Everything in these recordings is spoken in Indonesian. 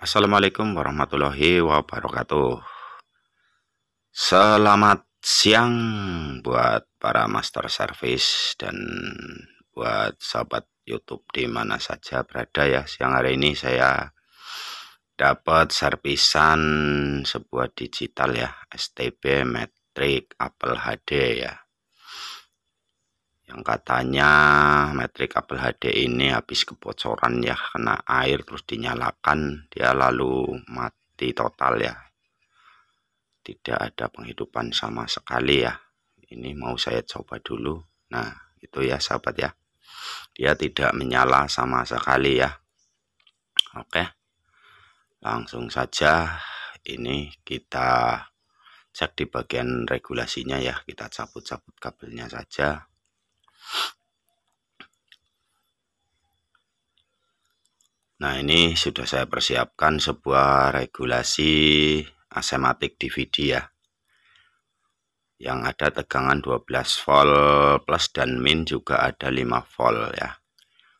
Assalamualaikum warahmatullahi wabarakatuh. Selamat siang buat para master service dan buat sahabat YouTube di mana saja berada ya. Siang hari ini saya dapat servisan sebuah digital ya, STB Metric Apple HD ya yang katanya metrik kabel HD ini habis kebocoran ya kena air terus dinyalakan dia lalu mati total ya. Tidak ada penghidupan sama sekali ya. Ini mau saya coba dulu. Nah itu ya sahabat ya. Dia tidak menyala sama sekali ya. Oke. Langsung saja ini kita cek di bagian regulasinya ya. Kita cabut-cabut kabelnya saja Nah ini sudah saya persiapkan sebuah regulasi asematik DVD ya. Yang ada tegangan 12 volt plus dan min juga ada 5 volt ya.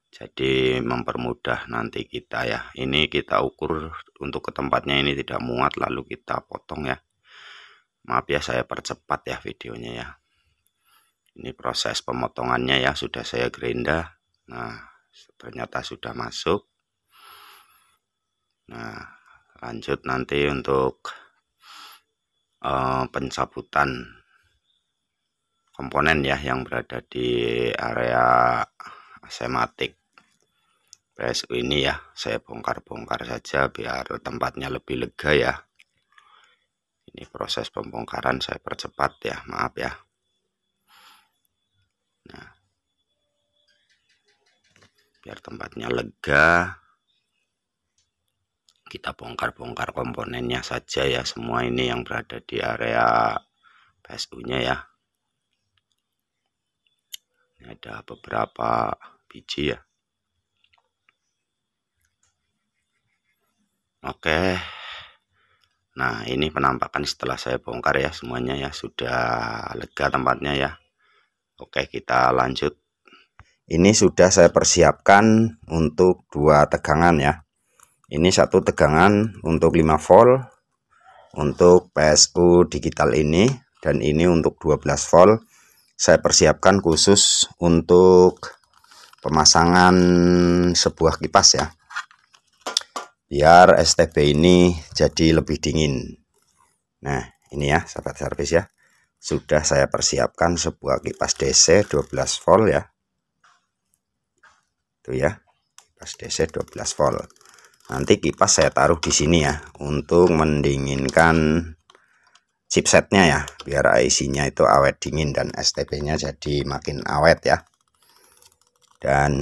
Jadi mempermudah nanti kita ya. Ini kita ukur untuk ke tempatnya ini tidak muat lalu kita potong ya. Maaf ya saya percepat ya videonya ya ini proses pemotongannya ya sudah saya gerinda. Nah ternyata sudah masuk. Nah, lanjut nanti untuk uh, pencabutan komponen ya yang berada di area asematik. PSU ini ya saya bongkar-bongkar saja biar tempatnya lebih lega ya. Ini proses pembongkaran saya percepat ya maaf ya biar tempatnya lega. Kita bongkar-bongkar komponennya saja ya semua ini yang berada di area PSU nya ya. Ini ada beberapa biji ya. Oke. Nah ini penampakan setelah saya bongkar ya semuanya ya. Sudah lega tempatnya ya. Oke kita lanjut ini sudah saya persiapkan untuk dua tegangan ya. Ini satu tegangan untuk 5 volt untuk PSU digital ini dan ini untuk 12 volt. Saya persiapkan khusus untuk pemasangan sebuah kipas ya biar STB ini jadi lebih dingin. Nah ini ya sahabat servis ya. Sudah saya persiapkan sebuah kipas DC 12 volt ya itu ya. Kipas DC 12 volt. Nanti kipas saya taruh di sini ya untuk mendinginkan chipsetnya ya biar IC nya itu awet dingin dan STB nya jadi makin awet ya. Dan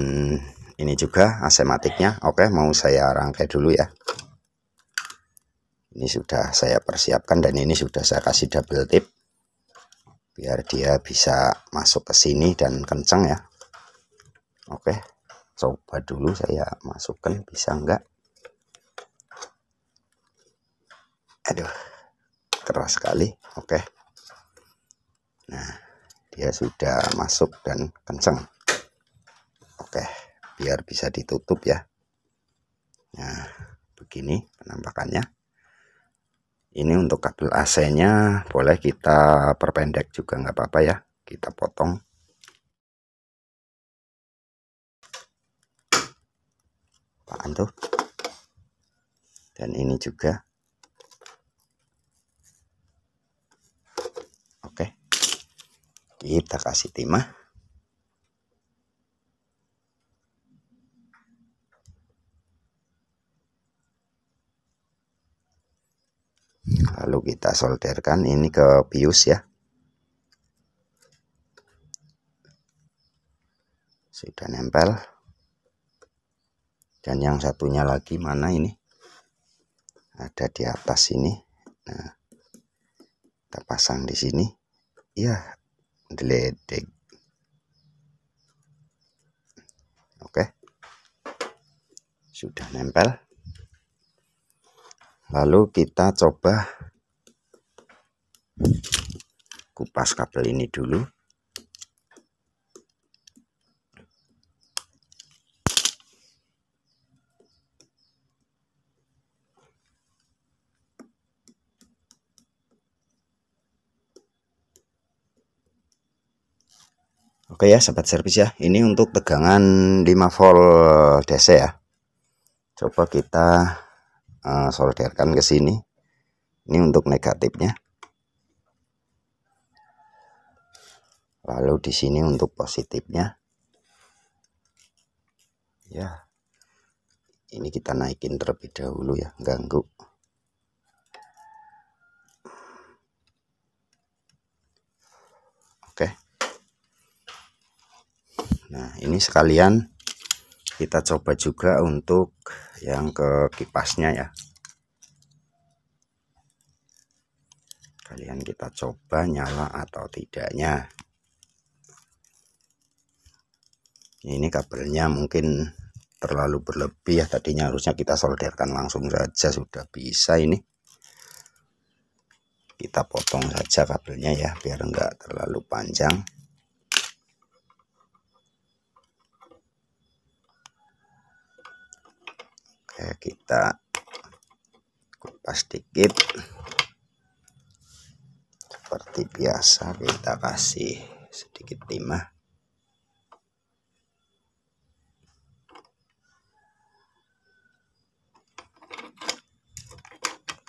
ini juga asematiknya. Oke mau saya rangkai dulu ya. Ini sudah saya persiapkan dan ini sudah saya kasih double tip biar dia bisa masuk ke sini dan kencang ya. Oke coba dulu saya masukkan bisa enggak aduh keras sekali. Oke. Nah dia sudah masuk dan kenceng. Oke biar bisa ditutup ya. Nah begini penampakannya. Ini untuk kabel AC nya boleh kita perpendek juga nggak apa-apa ya. Kita potong apaan tuh? Dan ini juga. Kita kasih timah. Lalu kita solderkan ini ke bius ya. Sudah nempel dan yang satunya lagi mana ini? Ada di atas ini. Nah kita pasang di sini. Ya gledek oke. Sudah nempel. Lalu kita coba kupas kabel ini dulu Oke ya sahabat servis ya. Ini untuk tegangan 5 volt DC ya. Coba kita uh, solderkan ke sini. Ini untuk negatifnya. Lalu di sini untuk positifnya. Ya ini kita naikin terlebih dahulu ya ganggu nah ini sekalian kita coba juga untuk yang ke kipasnya ya. Kalian kita coba nyala atau tidaknya. Ini kabelnya mungkin terlalu berlebih ya. Tadinya harusnya kita solderkan langsung saja sudah bisa ini. Kita potong saja kabelnya ya biar enggak terlalu panjang oke kita kupas sedikit seperti biasa kita kasih sedikit timah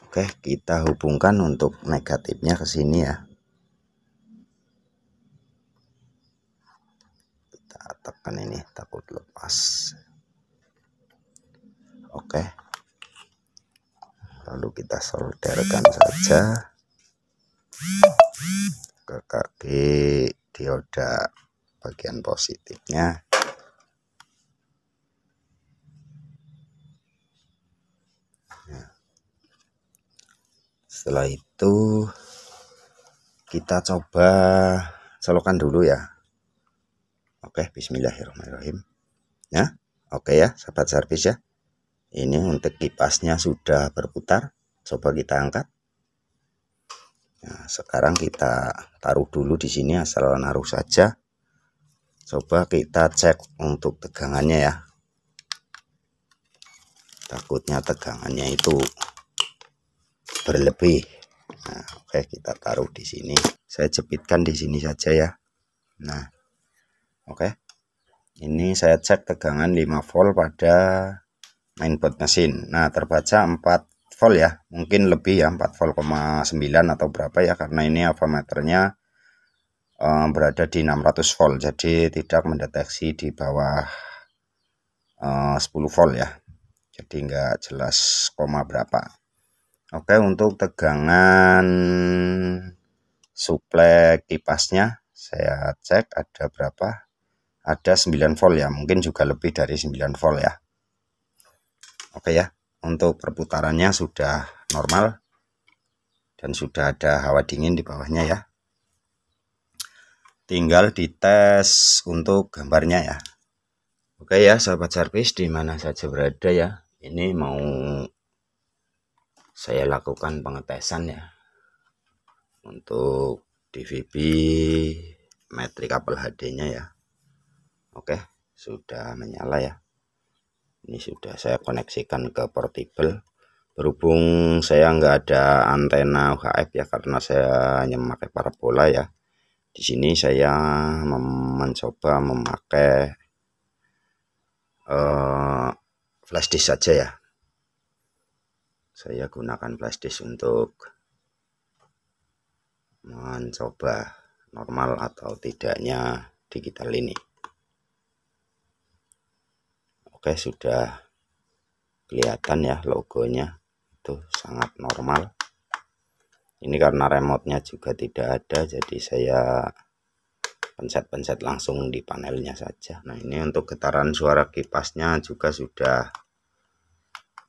Oke, kita hubungkan untuk negatifnya ke sini ya. Kita tekan ini takut lepas. Oke. Lalu kita solderkan saja. Ke kaki dioda bagian positifnya. setelah itu kita coba colokan dulu ya. Oke bismillahirrahmanirrahim. Ya oke ya sahabat servis ya ini untuk kipasnya sudah berputar. Coba kita angkat. Nah sekarang kita taruh dulu di sini asal naruh saja. Coba kita cek untuk tegangannya ya. Takutnya tegangannya itu berlebih. Nah oke kita taruh di sini. Saya jepitkan di sini saja ya. Nah oke. Ini saya cek tegangan 5 volt pada mainboard mesin. Nah terbaca 4 volt ya. Mungkin lebih ya 4 volt, 9 atau berapa ya karena ini avometernya um, berada di 600 volt. Jadi tidak mendeteksi di bawah uh, 10 volt ya. Jadi enggak jelas koma berapa. Oke untuk tegangan suplai kipasnya saya cek ada berapa? Ada 9 volt ya. Mungkin juga lebih dari 9 volt ya Oke ya untuk perputarannya sudah normal dan sudah ada hawa dingin di bawahnya ya. Tinggal dites untuk gambarnya ya. Oke ya sahabat servis di mana saja berada ya. Ini mau saya lakukan pengetesan ya. Untuk DVB metrik kabel HD nya ya. Oke sudah menyala ya ini sudah saya koneksikan ke portable. Berhubung saya nggak ada antena UHF ya karena saya hanya memakai parabola ya. Di sini saya mencoba memakai uh, flash disk saja ya. Saya gunakan flashdisk untuk mencoba normal atau tidaknya digital ini oke sudah kelihatan ya logonya. Itu sangat normal. Ini karena remote-nya juga tidak ada jadi saya pencet-pencet langsung di panelnya saja. Nah ini untuk getaran suara kipasnya juga sudah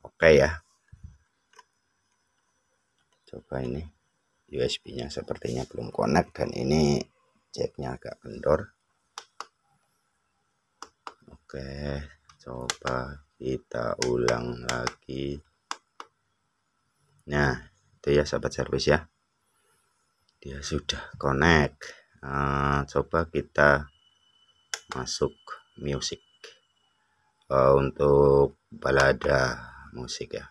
oke ya. Coba ini USB nya sepertinya belum connect dan ini jacknya agak kendor. Oke coba kita ulang lagi. Nah itu ya sahabat servis ya. Dia sudah connect. Nah, coba kita masuk music. Uh, untuk balada musik ya.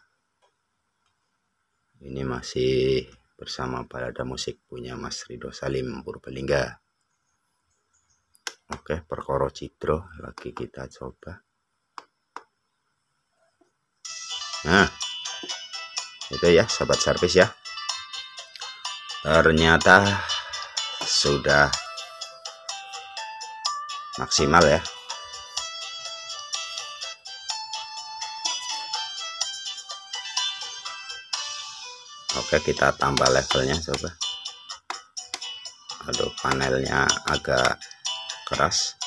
Ini masih bersama balada musik punya Mas Ridho Salim Purbalingga. Oke, perkoro cidro lagi kita coba. Nah, itu ya sahabat servis ya. Ternyata sudah maksimal ya. Oke, kita tambah levelnya coba. Aduh, panelnya agak keras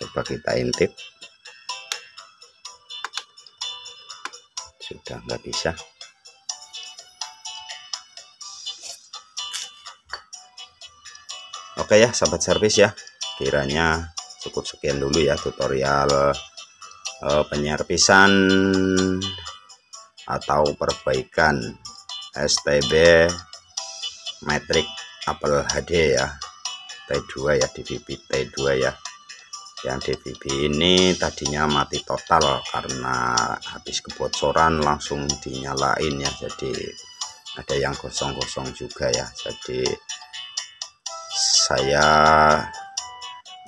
coba kita intip sudah nggak bisa. Oke ya sahabat servis ya. Kiranya cukup sekian dulu ya tutorial uh, penyerpisan atau perbaikan STB Matrix Apple HD ya. T2 ya DVB T2 ya yang DVB ini tadinya mati total karena habis kebocoran langsung dinyalain ya. Jadi ada yang kosong-kosong juga ya. Jadi saya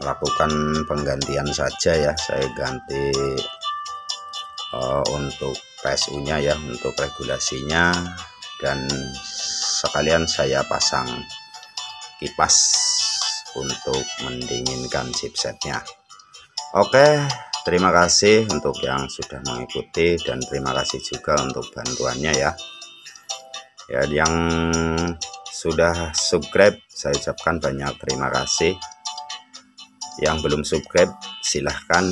melakukan penggantian saja ya. Saya ganti uh, untuk PSU nya ya untuk regulasinya. Dan sekalian saya pasang kipas untuk mendinginkan chipsetnya oke terima kasih untuk yang sudah mengikuti dan terima kasih juga untuk bantuannya ya. Ya yang sudah subscribe saya ucapkan banyak terima kasih. Yang belum subscribe silahkan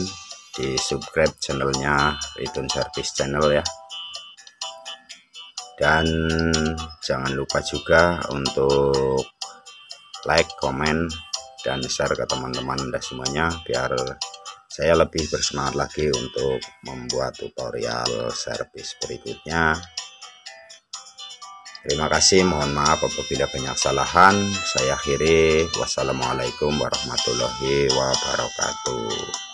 di subscribe channelnya Ridun Service Channel ya. Dan jangan lupa juga untuk like, komen, dan share ke teman-teman dan semuanya biar saya lebih bersemangat lagi untuk membuat tutorial servis berikutnya. Terima kasih mohon maaf apabila banyak kesalahan. Saya akhiri. Wassalamualaikum warahmatullahi wabarakatuh